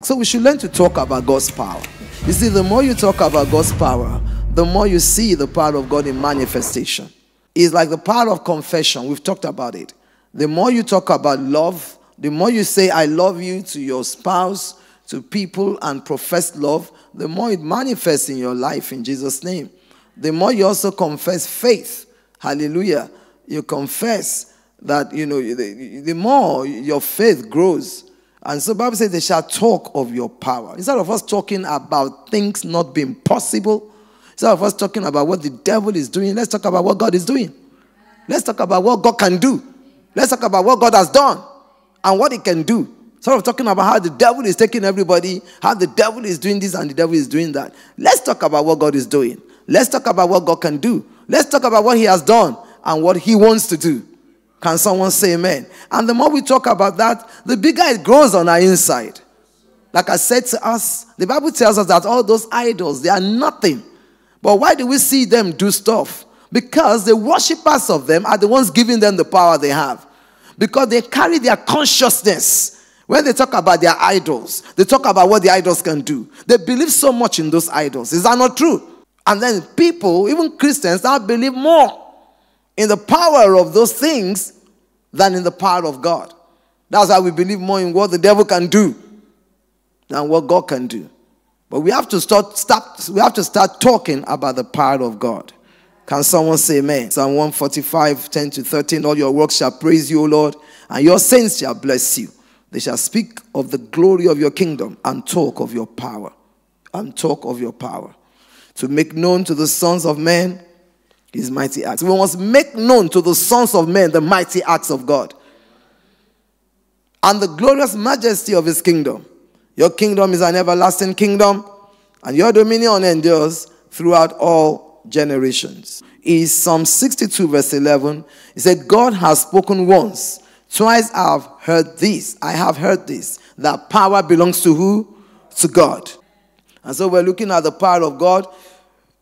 So we should learn to talk about God's power. You see, the more you talk about God's power, the more you see the power of God in manifestation. It's like the power of confession. We've talked about it. The more you talk about love, the more you say, I love you to your spouse, to people, and profess love, the more it manifests in your life in Jesus' name. The more you also confess faith. Hallelujah. You confess that, you know, the, the more your faith grows. And so Bible says they shall talk of your power. Instead of us talking about things not being possible, instead of us talking about what the devil is doing, let's talk about what God is doing. Let's talk about what God can do. Let's talk about what God has done and what he can do. Instead of talking about how the devil is taking everybody, how the devil is doing this and the devil is doing that. Let's talk about what God is doing. Let's talk about what God can do. Let's talk about what he has done and what he wants to do. Can someone say amen? And the more we talk about that, the bigger it grows on our inside. Like I said to us, the Bible tells us that all those idols, they are nothing. But why do we see them do stuff? Because the worshippers of them are the ones giving them the power they have. Because they carry their consciousness. When they talk about their idols, they talk about what the idols can do. They believe so much in those idols. Is that not true? And then people, even Christians, now believe more in the power of those things than in the power of God. That's why we believe more in what the devil can do than what God can do. But we have to start stop, we have to start talking about the power of God. Can someone say amen? Psalm 145, 10 to 13. All your works shall praise you, O Lord, and your saints shall bless you. They shall speak of the glory of your kingdom and talk of your power. And talk of your power. To make known to the sons of men his mighty acts. We must make known to the sons of men the mighty acts of God and the glorious majesty of his kingdom. Your kingdom is an everlasting kingdom, and your dominion endures throughout all generations. Is Psalm 62, verse 11, he said, God has spoken once, twice I have heard this. I have heard this. That power belongs to who? To God. And so we're looking at the power of God.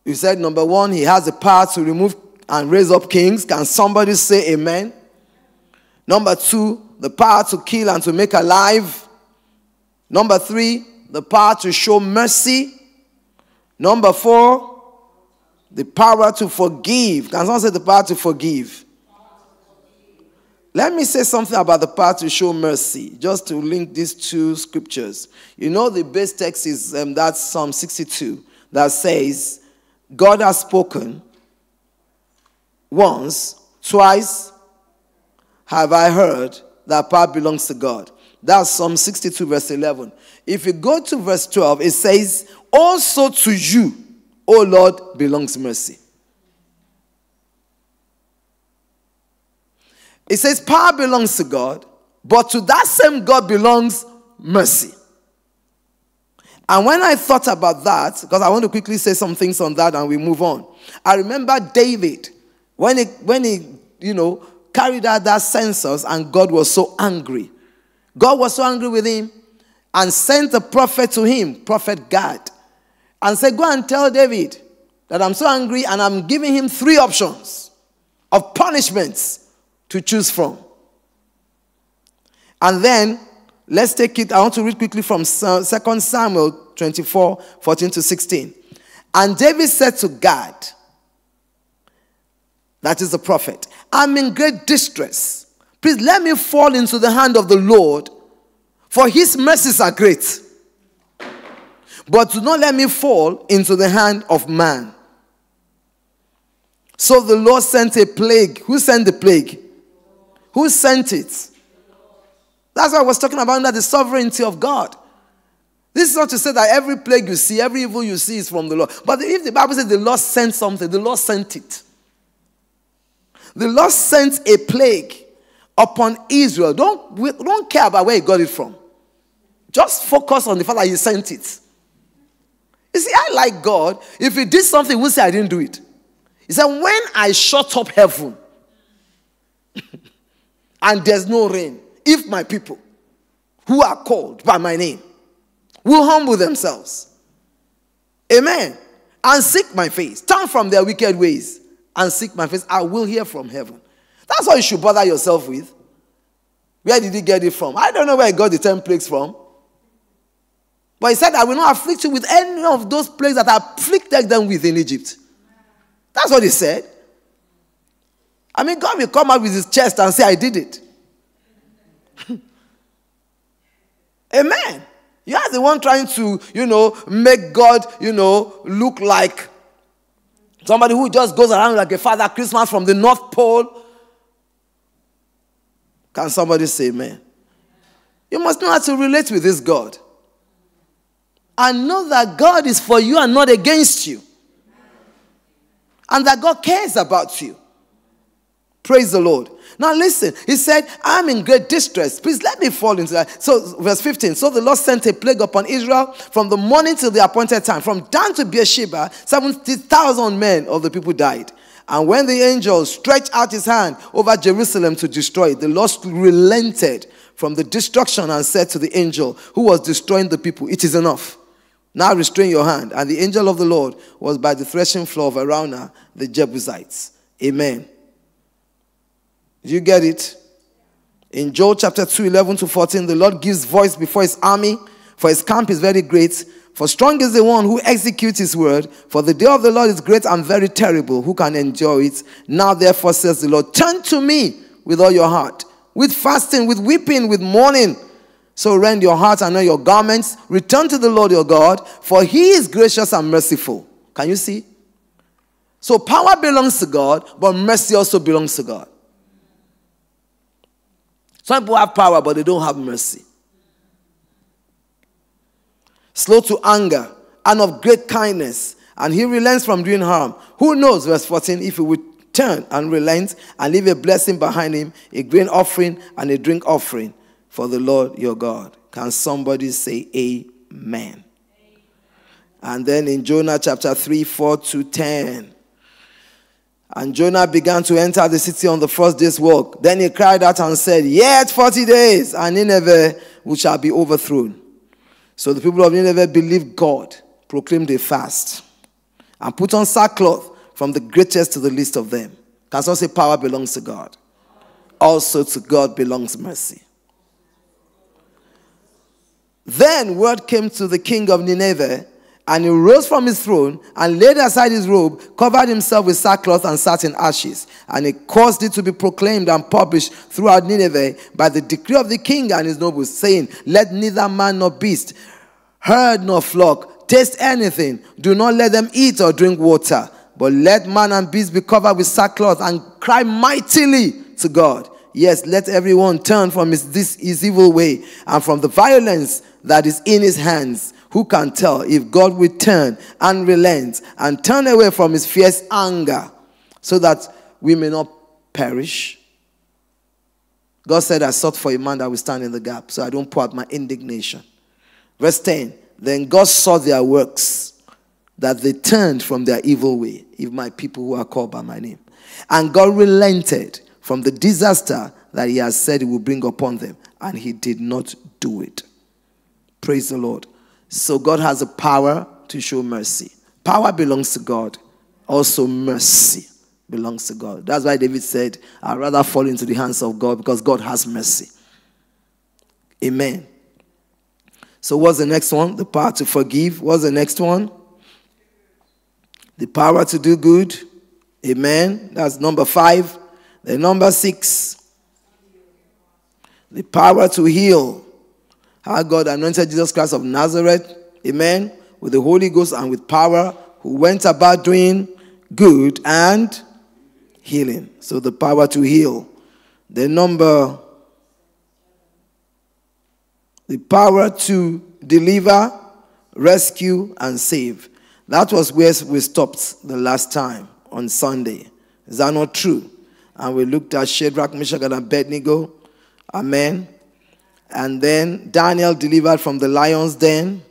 You said, number one, he has the power to remove and raise up kings. Can somebody say amen? Number two, the power to kill and to make alive. Number three, the power to show mercy. Number four, the power to forgive. Can someone say the power to forgive? Let me say something about the power to show mercy, just to link these two scriptures. You know, the base text is um, that's Psalm 62 that says, God has spoken once, twice have I heard that power belongs to God. That's Psalm 62, verse 11. If you go to verse 12, it says, Also to you, O Lord, belongs mercy. It says, Power belongs to God, but to that same God belongs mercy. And when I thought about that, because I want to quickly say some things on that and we move on. I remember David when he, when he you know, carried out that census and God was so angry. God was so angry with him and sent a prophet to him, Prophet Gad, and said, Go and tell David that I'm so angry and I'm giving him three options of punishments to choose from. And then Let's take it. I want to read quickly from 2 Samuel 24 14 to 16. And David said to Gad, that is the prophet, I'm in great distress. Please let me fall into the hand of the Lord, for his mercies are great. But do not let me fall into the hand of man. So the Lord sent a plague. Who sent the plague? Who sent it? That's why I was talking about the sovereignty of God. This is not to say that every plague you see, every evil you see is from the Lord. But if the Bible says the Lord sent something, the Lord sent it. The Lord sent a plague upon Israel. Don't, don't care about where he got it from. Just focus on the fact that he sent it. You see, I like God. If he did something, we'll say I didn't do it. He said, When I shut up heaven and there's no rain, if my people who are called by my name will humble themselves, amen, and seek my face, turn from their wicked ways and seek my face, I will hear from heaven. That's what you should bother yourself with. Where did he get it from? I don't know where he got the 10 plagues from. But he said, I will not afflict you with any of those plagues that I afflicted them with in Egypt. That's what he said. I mean, God will come out with his chest and say, I did it. Amen. You are the one trying to, you know, make God, you know, look like somebody who just goes around like a Father Christmas from the North Pole. Can somebody say amen? You must know how to relate with this God. And know that God is for you and not against you. And that God cares about you. Praise the Lord. Now listen, he said, I'm in great distress. Please let me fall into that. So, verse 15. So the Lord sent a plague upon Israel from the morning till the appointed time. From Dan to Beersheba, 70,000 men of the people died. And when the angel stretched out his hand over Jerusalem to destroy it, the Lord relented from the destruction and said to the angel who was destroying the people, It is enough. Now restrain your hand. And the angel of the Lord was by the threshing floor of Araunah, the Jebusites. Amen. You get it? In Joel chapter 2, 11 to 14, the Lord gives voice before his army, for his camp is very great. For strong is the one who executes his word. For the day of the Lord is great and very terrible. Who can endure it? Now, therefore, says the Lord, turn to me with all your heart, with fasting, with weeping, with mourning. So rend your heart and not your garments. Return to the Lord your God, for he is gracious and merciful. Can you see? So power belongs to God, but mercy also belongs to God. Some people have power, but they don't have mercy slow to anger, and of great kindness, and he relents from doing harm. Who knows, verse 14, if he would turn and relent and leave a blessing behind him, a grain offering and a drink offering for the Lord your God. Can somebody say amen? amen. And then in Jonah chapter 3, 4 to 10. And Jonah began to enter the city on the first day's walk. Then he cried out and said, Yet 40 days, and Nineveh shall be overthrown. So the people of Nineveh believed God, proclaimed a fast, and put on sackcloth from the greatest to the least of them. Can someone say power belongs to God? Also to God belongs mercy. Then word came to the king of Nineveh and he rose from his throne and laid aside his robe, covered himself with sackcloth, and sat in ashes. And he caused it to be proclaimed and published throughout Nineveh by the decree of the king and his nobles, saying, Let neither man nor beast, herd nor flock, taste anything. Do not let them eat or drink water. But let man and beast be covered with sackcloth and cry mightily to God. Yes, let everyone turn from his, this, his evil way and from the violence that is in his hands who can tell if God will turn and relent and turn away from his fierce anger so that we may not perish? God said, I sought for a man that will stand in the gap so I don't pour out my indignation. Verse 10 Then God saw their works, that they turned from their evil way, if my people who are called by my name. And God relented from the disaster that he has said he will bring upon them, and he did not do it. Praise the Lord. So God has a power to show mercy. Power belongs to God. Also, mercy belongs to God. That's why David said, I'd rather fall into the hands of God because God has mercy. Amen. So, what's the next one? The power to forgive. What's the next one? The power to do good. Amen. That's number five. The number six. The power to heal how God anointed Jesus Christ of Nazareth, amen, with the Holy Ghost and with power, who went about doing good and healing. So the power to heal. The number, the power to deliver, rescue, and save. That was where we stopped the last time on Sunday. Is that not true? And we looked at Shadrach, Meshach, and Abednego. Amen. And then Daniel delivered from the lion's den.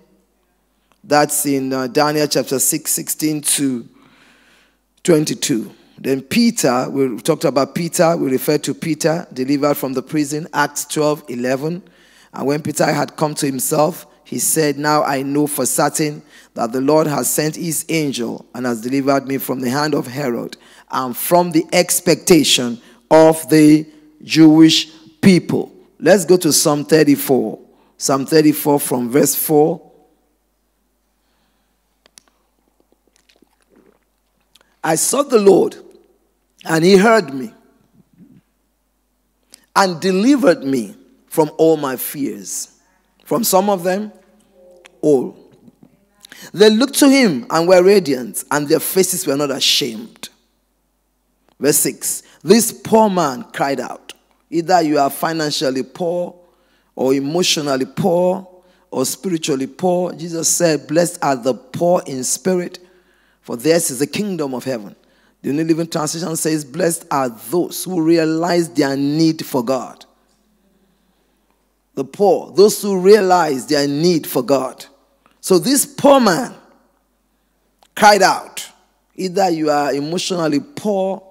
That's in uh, Daniel chapter 6, 16 to 22. Then Peter, we talked about Peter, we referred to Peter, delivered from the prison, Acts 12, 11. And when Peter had come to himself, he said, Now I know for certain that the Lord has sent his angel and has delivered me from the hand of Herod and from the expectation of the Jewish people. Let's go to Psalm 34. Psalm 34 from verse 4. I sought the Lord, and he heard me and delivered me from all my fears. From some of them, all. They looked to him and were radiant, and their faces were not ashamed. Verse 6 This poor man cried out Either you are financially poor, or emotionally poor, or spiritually poor. Jesus said, Blessed are the poor in spirit, for theirs is the kingdom of heaven. The New Living Translation says, Blessed are those who realize their need for God. The poor, those who realize their need for God. So this poor man cried out. Either you are emotionally poor,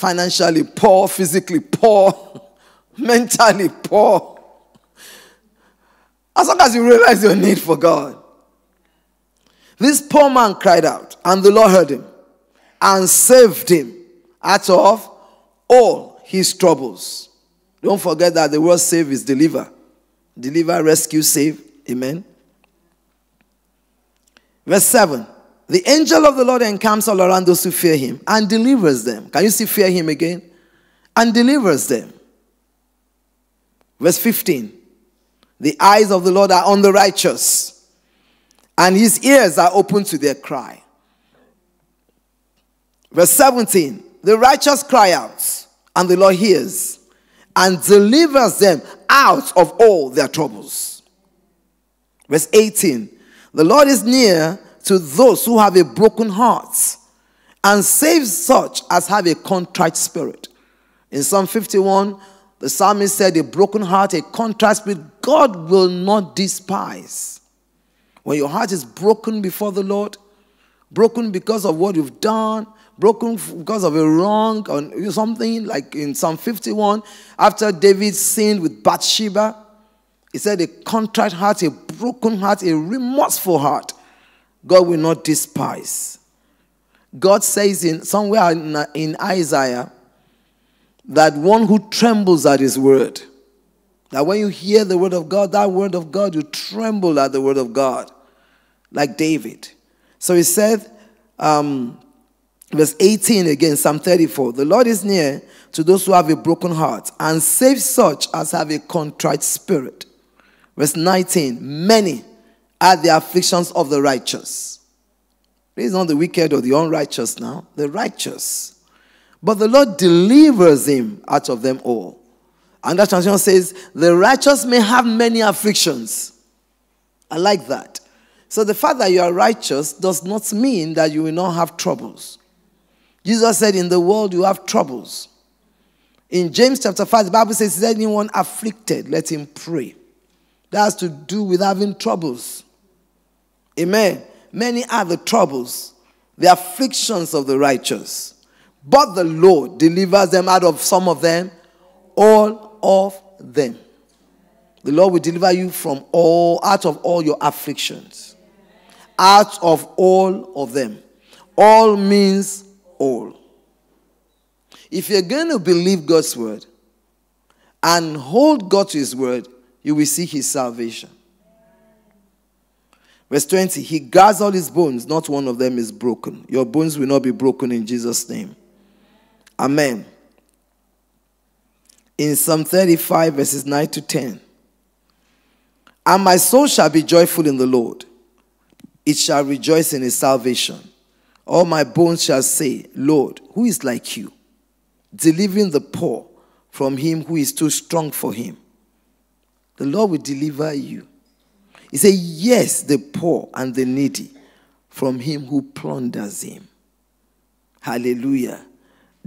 financially poor, physically poor, mentally poor. As long as you realize your need for God. This poor man cried out, and the Lord heard him and saved him out of all his troubles. Don't forget that the word save is deliver. Deliver, rescue, save. Amen. Verse 7 The angel of the Lord encamps all around those who fear him and delivers them. Can you see fear him again? And delivers them. Verse 15 The eyes of the Lord are on the righteous, and his ears are open to their cry. Verse 17 The righteous cry out, and the Lord hears and delivers them out of all their troubles. Verse 18 The Lord is near to those who have a broken heart and saves such as have a contrite spirit. In Psalm 51, the psalmist said, A broken heart, a contrite spirit, God will not despise. When your heart is broken before the Lord, broken because of what you've done, broken because of a wrong or something like in Psalm 51, after David sinned with Bathsheba, he said, A contrite heart, a broken heart, a remorseful heart, God will not despise. God says in somewhere in, in Isaiah that one who trembles at his word, that when you hear the word of God, that word of God, you tremble at the word of God, like David. So he said, um, Verse 18 again, Psalm 34. The Lord is near to those who have a broken heart and saves such as have a contrite spirit. Verse 19. Many are the afflictions of the righteous. It is not the wicked or the unrighteous now, the righteous. But the Lord delivers him out of them all. And that translation says, The righteous may have many afflictions. I like that. So the fact that you are righteous does not mean that you will not have troubles. Jesus said, In the world you have troubles. In James chapter 5, the Bible says, Is anyone afflicted? Let him pray. That has to do with having troubles. Amen. Many are the troubles, the afflictions of the righteous. But the Lord delivers them out of some of them, all of them. The Lord will deliver you from all, out of all your afflictions. Out of all of them. All means all. If you're going to believe God's word and hold God to his word, you will see his salvation. Verse 20, he guards all his bones, not one of them is broken. Your bones will not be broken in Jesus' name. Amen. In Psalm 35, verses 9 to 10. And my soul shall be joyful in the Lord, it shall rejoice in his salvation. All my bones shall say, Lord, who is like you, delivering the poor from him who is too strong for him? The Lord will deliver you. He said, Yes, the poor and the needy from him who plunders him. Hallelujah.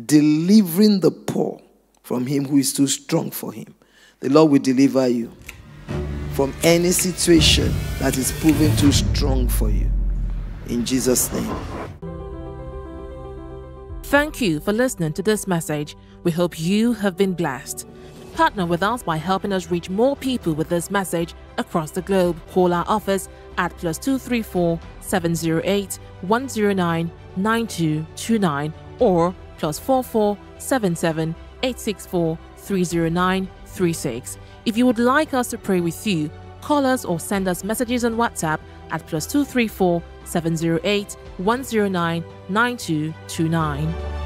Delivering the poor from him who is too strong for him. The Lord will deliver you from any situation that is proving too strong for you. In Jesus' name. Thank you for listening to this message. We hope you have been blessed. Partner with us by helping us reach more people with this message across the globe. Call our office at plus 234 708 109 9229 or plus 44 77 864 309 36. If you would like us to pray with you, call us or send us messages on WhatsApp at plus 234 708 109 9229.